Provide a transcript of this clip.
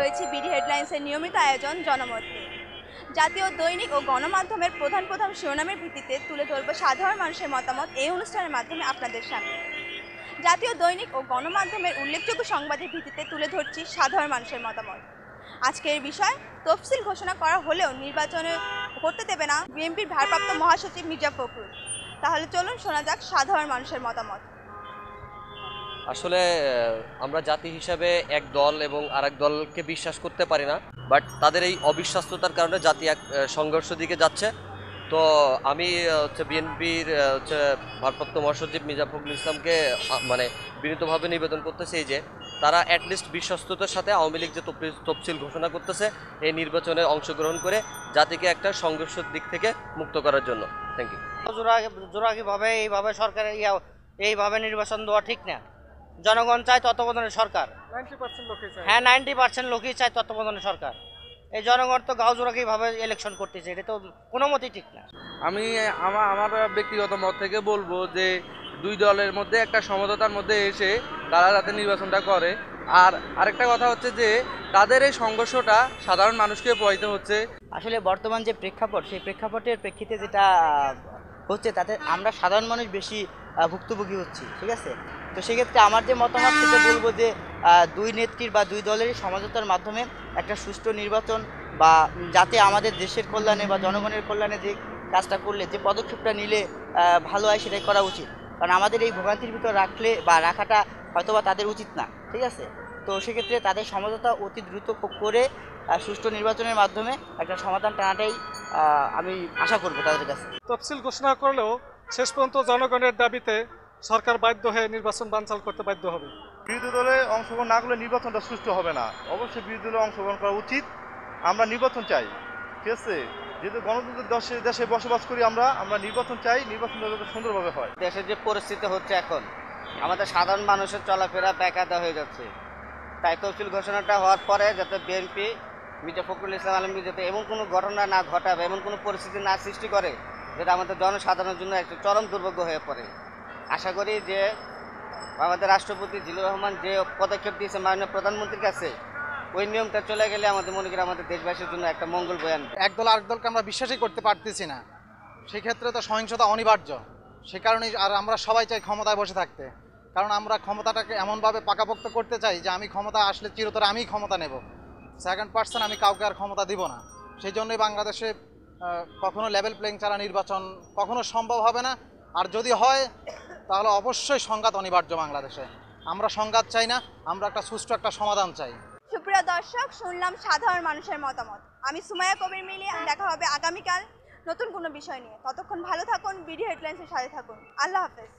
রয়েছে বিডি হেডলাইন্সের নিয়মিত আয়োজন জনমত জাতীয়, দৈনিক ও গণমাধ্যমের প্রধান প্রধান শিরোনামের ভিত্তিতে তুলে ধরব সাধারণ মানুষের মতামত এই অনুষ্ঠানের মাধ্যমে আপনাদের সামনে। জাতীয়, দৈনিক ও গণমাধ্যমের উল্লেখযোগ্য সংবাদের ভিত্তিতে তুলে ধরছি সাধারণ মানুষের মতামত। আজকের বিষয়, তফসিল ঘোষণা করা হলেও নির্বাচনে করতে দেবে না বিএনপির ভারপ্রাপ্ত মহাসচিব মির্জা ফখরুল। তাহলে চলুন শোনা যাক সাধারণ মানুষের মতামত। আসলে আমরা জাতি হিসাবে এক দল এবং আরেক দলকে বিশ্বাস করতে পারি না, বাট তাদের এই অবিশ্বাস্যতার কারণে জাতি এক সংঘর্ষ দিকে যাচ্ছে। তো আমি হচ্ছে বিএনপির হচ্ছে ভারপ্রাপ্ত মহাসচিব মির্জা ফখরুল ইসলামকে মানে বিনীতভাবে নিবেদন করতেছে এই যে, তারা অ্যাটলিস্ট বিশ্বস্ততার সাথে আওয়ামী লীগ যে তফসিল- ঘোষণা করতেছে, এই নির্বাচনে অংশগ্রহণ করে জাতিকে একটা সংঘর্ষের দিক থেকে মুক্ত করার জন্য। থ্যাংক ইউ জোরাকি জোরাকিভাবে এইভাবে সরকারের এইভাবে নির্বাচন দেওয়া ঠিক না। জনগণ চায় তত্ত্বাবধানের সরকার। হ্যাঁ নাইনটি পার্সেন্ট লোকই চায় তত্ত্বাবধানের সরকার। এই জনগণ তো গাও জোরাকিভাবে ইলেকশন করতেছে এটা তো কোনো মতেই ঠিক না। আমি আমার আমার ব্যক্তিগত মত থেকে বলব যে দুই দলের মধ্যে একটা সমঝোতার মধ্যে এসে তারা যাতে নির্বাচনটা করে। আর আরেকটা কথা হচ্ছে যে তাদের এই সংঘর্ষটা সাধারণ মানুষকে প্রভাবিত হচ্ছে। আসলে বর্তমান যে প্রেক্ষাপট সেই প্রেক্ষাপটের প্রেক্ষিতে যেটা হচ্ছে তাতে আমরা সাধারণ মানুষ বেশি ভুক্তভোগী হচ্ছি ঠিক আছে? তো সেক্ষেত্রে আমার যে মতামত, সেটা বলব যে দুই নেত্রীর বা দুই দলেরই সমঝোতার মাধ্যমে একটা সুষ্ঠু নির্বাচন বা যাতে আমাদের দেশের কল্যাণে বা জনগণের কল্যাণে যে কাজটা করলে, যে পদক্ষেপটা নিলে ভালো হয় সেটাই করা উচিত। কারণ আমাদের এই ভোগান্তির ভিতর রাখলে বা রাখাটা হয়তোবা তাদের উচিত না, ঠিক আছে? তো সেক্ষেত্রে তাদের সমঝোতা অতি দ্রুত করে সুষ্ঠু নির্বাচনের মাধ্যমে একটা সমাধান টানাটাই আমি আশা করব তাদের কাছে। তফসিল ঘোষণা করলেও শেষ পর্যন্ত জনগণের দাবিতে সরকার বাধ্য হয়ে নির্বাচন বানচাল করতে বাধ্য হবে। বিরোধী দলে অংশগ্রহণ না করলে নির্বাচনটা সুষ্ঠু হবে না। অবশ্যই বিরোধী দলে অংশগ্রহণ করা উচিত। আমরা নির্বাচন চাই। ঠিক আছে? যেহেতু গণতন্ত্রের দেশে দেশে বসবাস করি আমরা আমরা নির্বাচন চাই। নির্বাচনটা যাতে সুন্দরভাবে হয়। দেশের যে পরিস্থিতি হচ্ছে এখন আমাদের সাধারণ মানুষের চলাফেরা বেকায়দা হয়ে যাচ্ছে। তাই তফসিল ঘোষণাটা হওয়ার পরে যাতে বিএনপি মির্জা ফখরুল ইসলাম আলমগীর যাতে এমন কোনো ঘটনা না ঘটাবে এমন কোনো পরিস্থিতি না সৃষ্টি করে যেটা আমাদের জনসাধারণের জন্য একটা চরম দুর্ভাগ্য হয়ে পড়ে। আশা করি যে আমাদের রাষ্ট্রপতি জিলুর রহমান যে পদক্ষেপ দিয়েছে মাননীয় প্রধানমন্ত্রীর কাছে, ওই নিয়মটা চলে গেলে আমাদের মনে করি আমাদের দেশবাসীর জন্য একটা মঙ্গল বয়ান। একদল আরেক দলকে আমরা বিশ্বাসই করতে পারতেছি না। সেক্ষেত্রে তো সহিংসতা অনিবার্য। সে কারণেই আর আমরা সবাই চাই ক্ষমতায় বসে থাকতে। কারণ আমরা ক্ষমতাটাকে এমনভাবে পাকাপোক্ত করতে চাই যে আমি ক্ষমতা আসলে চিরতরে আমি ক্ষমতা নেব। সেকেন্ড পার্সন আমি কাউকে আর ক্ষমতা দিব না। সেই জন্যই বাংলাদেশে কখনো লেভেল প্লেইং ছাড়া নির্বাচন কখনো সম্ভব হবে না। আর যদি হয় তাহলে অবশ্যই সংঘাত অনিবার্য বাংলাদেশে। আমরা সংঘাত চাই না আমরা একটা সুষ্ঠু একটা সমাধান চাই। সুপ্রিয় দর্শক শুনলাম সাধারণ মানুষের মতামত। আমি সুমায়া কবির মিলিয়ে দেখা হবে আগামীকাল নতুন কোনো বিষয় নিয়ে। ততক্ষণ ভালো থাকুন বিডি হেডলাইন্সের সাথে থাকুন। আল্লাহ হাফেজ।